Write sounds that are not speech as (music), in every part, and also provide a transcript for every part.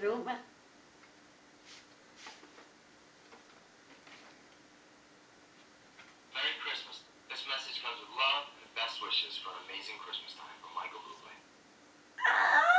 man. Merry Christmas. This message comes with love and best wishes for an amazing Christmas time from Michael Bublé. (laughs)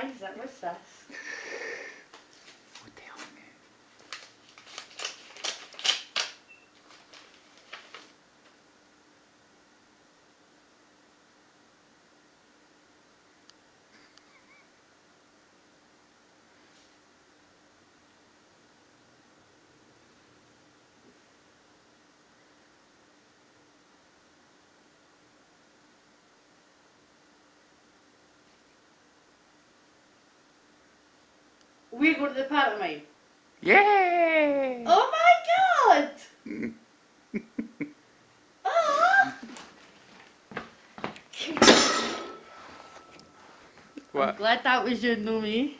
Why is that? What's We're going to the pantomime. Yay! Oh my god! (laughs) Ah! I'm What? glad that was you, no me.